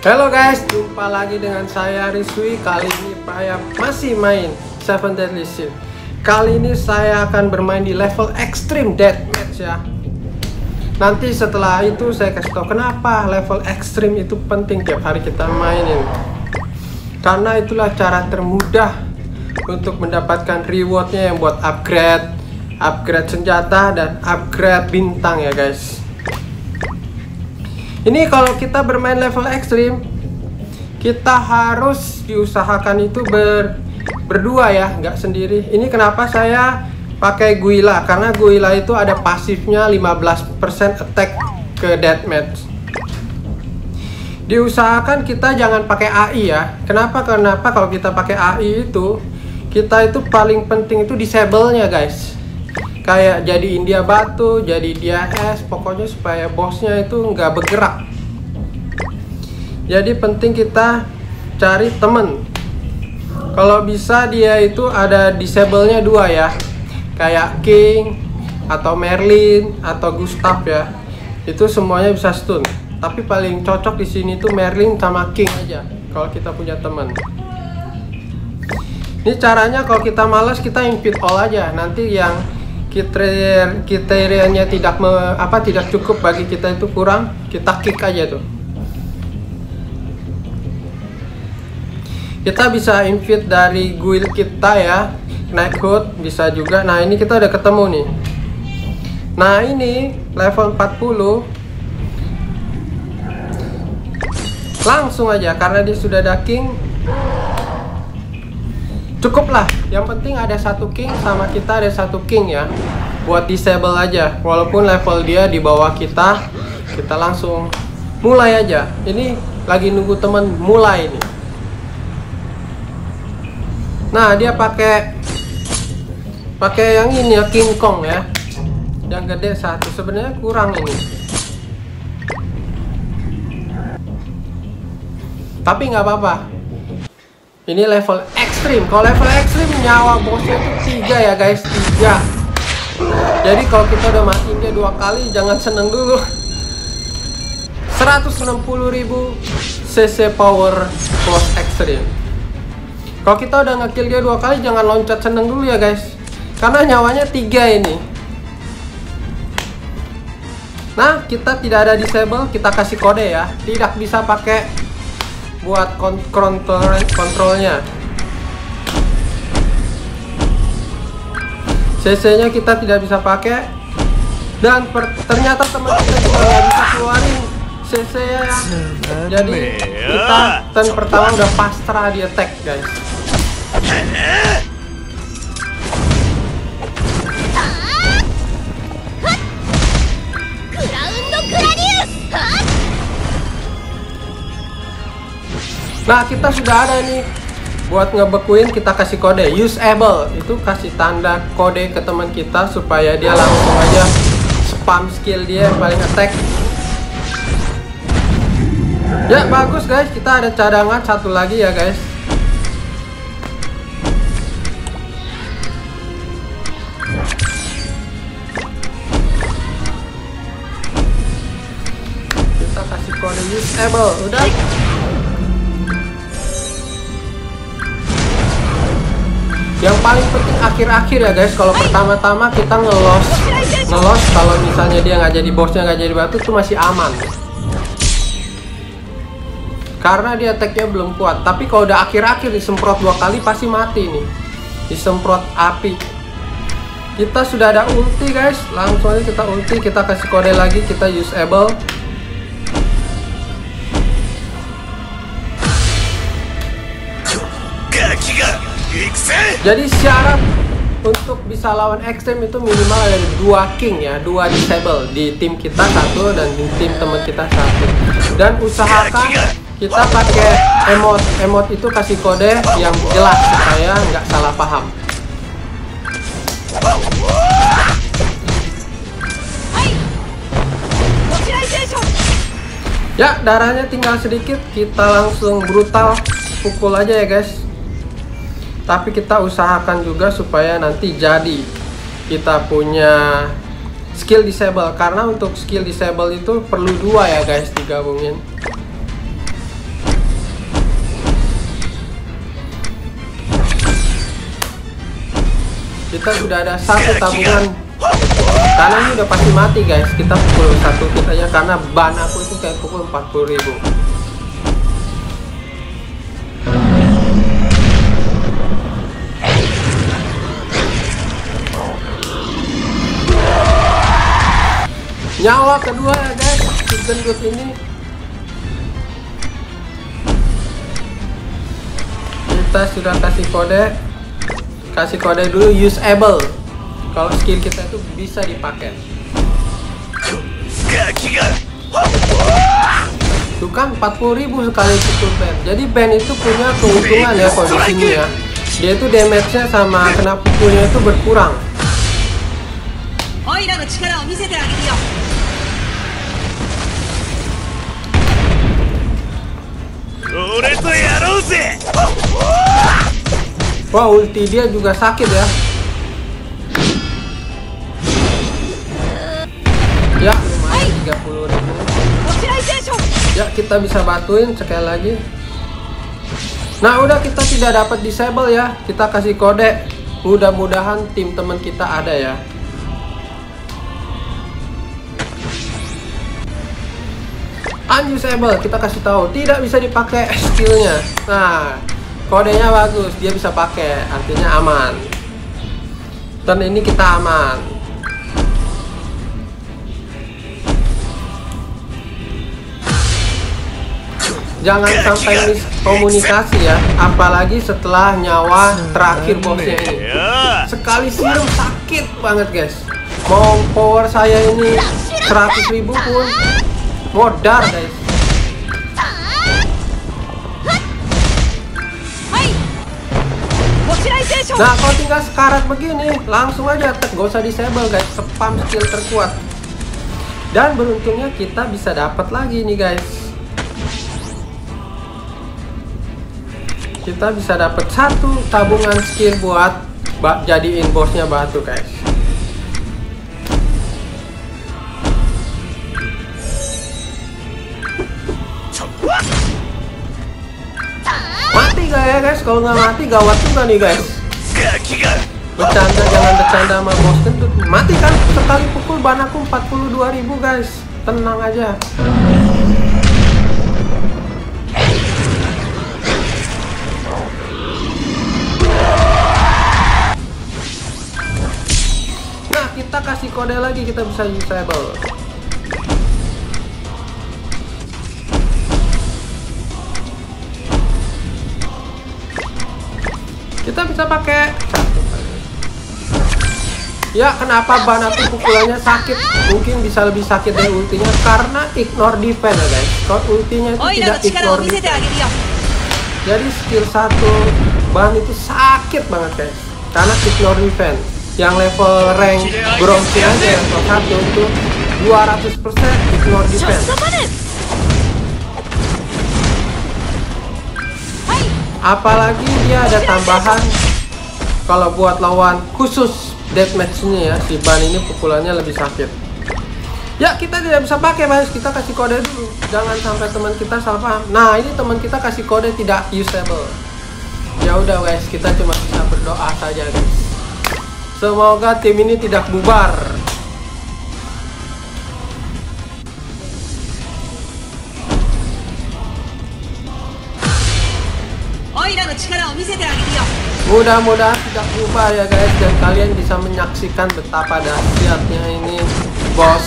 Halo guys, jumpa lagi dengan saya Rizwi. Kali ini saya masih main Seven Deadly Sin. Kali ini saya akan bermain di level Extreme Deathmatch ya. Nanti setelah itu saya kasih tahu kenapa level Extreme itu penting tiap hari kita mainin. Karena itulah cara termudah untuk mendapatkan rewardnya yang buat upgrade, upgrade senjata dan upgrade bintang ya guys. Ini kalau kita bermain level ekstrim, kita harus diusahakan itu ber berdua ya, nggak sendiri. Ini kenapa saya pakai Guila karena Guila itu ada pasifnya 15% attack ke deathmatch. Diusahakan kita jangan pakai AI ya. Kenapa? Kenapa kalau kita pakai AI itu kita itu paling penting itu disable-nya guys kayak jadi India batu, jadi dia es, pokoknya supaya bosnya itu nggak bergerak. Jadi penting kita cari temen. Kalau bisa dia itu ada disable-nya dua ya, kayak King atau Merlin atau Gustav ya. Itu semuanya bisa stun. Tapi paling cocok di sini tuh Merlin sama King aja. Kalau kita punya temen. Ini caranya kalau kita malas kita invite all aja. Nanti yang kriteria kriterianya tidak me, apa tidak cukup bagi kita itu kurang kita kick aja tuh kita bisa invite dari guild kita ya naik hood bisa juga. Nah ini kita udah ketemu nih. Nah ini level 40 langsung aja karena dia sudah daking cukup lah yang penting ada satu king sama kita ada satu king ya. Buat disable aja. Walaupun level dia di bawah kita kita langsung mulai aja. Ini lagi nunggu temen mulai nih. Nah dia pakai pakai yang ini ya King Kong ya. Yang gede satu. Sebenarnya kurang ini. Tapi nggak apa-apa. Ini level ekstrim. Kalau level ekstrim nyawa bosnya itu tiga ya guys. Tiga. Jadi kalau kita udah matiin dia dua kali jangan seneng dulu. 160.000 cc power boss ekstrim. Kalau kita udah ngekill dia dua kali jangan loncat seneng dulu ya guys. Karena nyawanya tiga ini. Nah kita tidak ada disable kita kasih kode ya. Tidak bisa pakai buat kontrol kontrolnya CC nya kita tidak bisa pakai. Dan ternyata teman kita juga nggak bisa keluarin CC nya jadi kita turn pertama udah pasrah di attack guys. Nah kita sudah ada nih buat ngebekuin kita kasih kode usable. Itu kasih tanda kode ke teman kita supaya dia langsung aja spam skill dia paling attack. Ya bagus guys. Kita ada cadangan satu lagi ya guys. Kita kasih kode usable. Udah yang paling penting akhir-akhir ya guys. Kalau pertama-tama kita ngelos ngelos kalau misalnya dia nggak jadi bosnya nggak jadi batu itu masih aman. Karena dia attacknya belum kuat. Tapi kalau udah akhir-akhir disemprot dua kali pasti mati nih. Disemprot api. Kita sudah ada ulti guys. Langsung aja kita ulti. Kita kasih kode lagi. Kita usable Jadi syarat untuk bisa lawan ekstrem itu minimal ada dua king ya, dua disable. Di tim kita satu dan di tim teman kita satu. Dan usahakan kita pakai emot, emot itu kasih kode yang jelas supaya nggak salah paham. Ya darahnya tinggal sedikit, kita langsung brutal. Pukul aja ya guys tapi kita usahakan juga supaya nanti jadi kita punya skill disable. Karena untuk skill disable itu perlu dua ya guys digabungin. Kita sudah ada satu tabungan. Karena ini udah pasti mati guys. Kita pukul satu kitanya karena ban aku itu kayak pukul 40 ribu. nyawa kedua ya guys si gendut ini kita sudah kasih kode kasih kode dulu usable kalau skill kita itu bisa dipakai itu kan 40.000 sekali cukup band jadi band itu punya keuntungan ya kalau di sini ya dia itu damage nya sama kena pukulnya itu berkurang オイラの力を見せてあげるよ Wah ulti dia juga sakit ya Ya lumayan 30 ribu こちらイテーション Ya kita bisa batuin sekali lagi Nah udah kita tidak dapat disable ya Kita kasih kode Mudah-mudahan tim teman kita ada ya Unusable kita kasih tahu tidak bisa dipakai skillnya. Nah kodenya bagus dia bisa pakai artinya aman. Dan ini kita aman. Jangan sampai miss komunikasi ya apalagi setelah nyawa terakhir bosnya ini. Sekali siram sakit banget guys. Mau power saya ini 100 ribu pun modar guys. Nah kalau tinggal sekarat begini langsung aja attack gak usah disable guys. Spam skill terkuat. Dan beruntungnya kita bisa dapat lagi nih guys. Kita bisa dapat satu tabungan skill buat jadiin bosnya batu guys. Guys kalau nggak mati gawat juga nih guys. Bercanda jangan bercanda sama bos gendut mati kan? Sekali pukul ban aku 42.000 guys. Tenang aja. Nah kita kasih kode lagi. Kita bisa usable Kita bisa pakai Ya, kenapa ban aku pukulannya sakit? Mungkin bisa lebih sakit dari ultinya karena ignore defense, guys. Kalau ultinya itu tidak ignore defense. Jadi skill 1 ban itu sakit banget, guys. Karena ignore defense. Yang level rank bronze aja yang level 1 itu 200% ignore defense. Apalagi dia ada tambahan kalau buat lawan khusus deathmatch nya ya. Si ban ini pukulannya lebih sakit. Ya kita tidak bisa pakai guys kita kasih kode dulu. Jangan sampai teman kita salah paham. Nah ini teman kita kasih kode tidak usable. Ya udah guys kita cuma bisa berdoa saja guys. Semoga tim ini tidak bubar Mudah-mudahan tidak lupa ya guys dan kalian bisa menyaksikan betapa dahsyatnya ini bos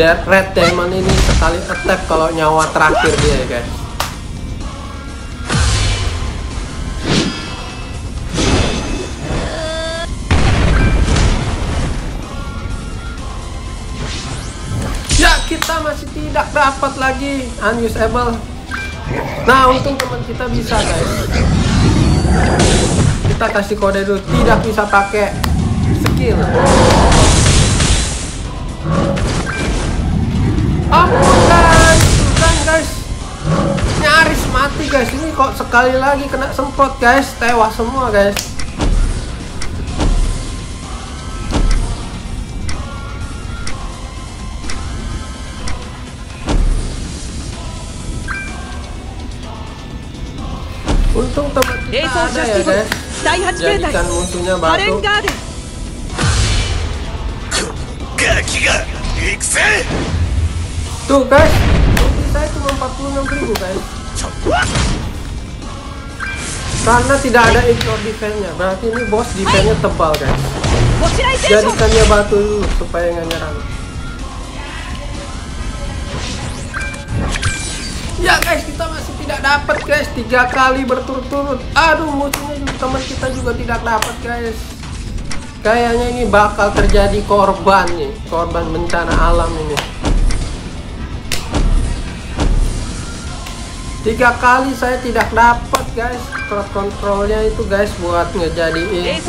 Dead Red Demon ini sekali attack kalau nyawa terakhir dia ya guys. Ya kita masih tidak dapat lagi unusable. Nah untung teman kita bisa guys kita kasih kode dulu tidak bisa pakai skill. Oh bukan bukan guys. Nyaris mati guys. Ini kok sekali lagi kena semprot guys. Tewas semua guys. Untung ada ya guys. jadikan musuhnya batu. Tuh guys. Kopi saya cuma 46 ribu guys. Karena tidak ada ignore defense-nya. Berarti ini boss defense-nya tebal guys. Jadikannya batu dulu supaya nggak nyerang. Ya guys kita tidak dapat guys. Tiga kali berturut-turut. Aduh musuhnya teman kita juga tidak dapat guys. Kayaknya ini bakal terjadi korban nih. Korban bencana alam ini. Tiga kali saya tidak dapat guys. Crowd controlnya itu guys buat ngejadiin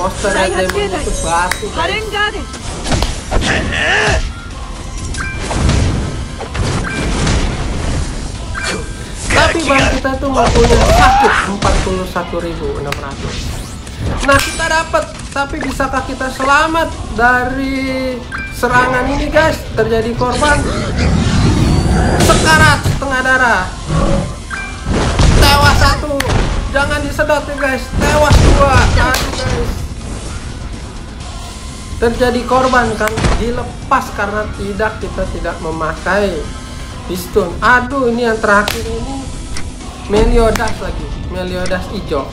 poster item itu basi 41.600 Nah kita dapat Tapi bisakah kita selamat dari serangan ini guys? Terjadi korban. Sekarat setengah darah. Tewas satu. Jangan disedot ya guys. Tewas dua. Aduh guys. Terjadi korban kan? Dilepas karena tidak kita tidak memakai piston Aduh ini yang terakhir ini Meliodas lagi. Meliodas hijau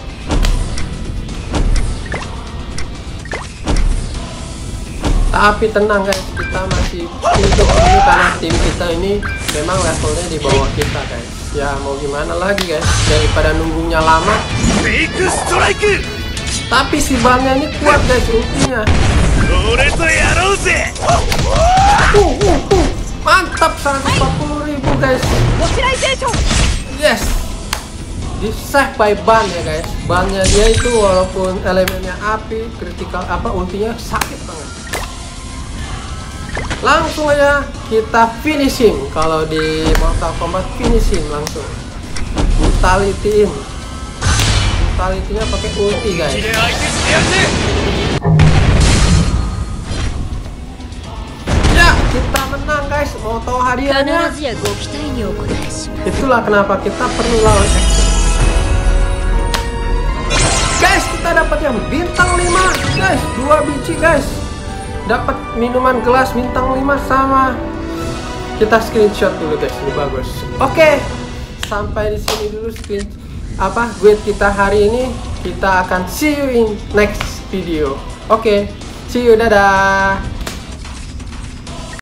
tapi tenang guys. Kita masih untuk ini karena tim kita ini. Memang levelnya di bawah kita guys. Ya mau gimana lagi guys? Daripada nunggunya lama. Tapi si bangnya ini kuat guys ultinya. Uh, uh, uh. mantap 140 ribu guys. Yes di save by ban ya guys. Bannya dia itu walaupun elemennya api critical apa ultinya sakit banget. Langsung aja kita finishing. Kalau di Mortal Kombat finishing langsung. Brutalitiin brutalitinya pakai ulti guys. Ya kita menang guys. Mau tahu hadiahnya? Itulah kenapa kita perlu lawan yang bintang 5 guys dua biji guys. Dapat minuman gelas bintang 5 sama. Kita screenshot dulu guys. Ini bagus. Oke sampai di sini dulu screen apa guide kita hari ini. Kita akan see you in next video. Oke see you dadah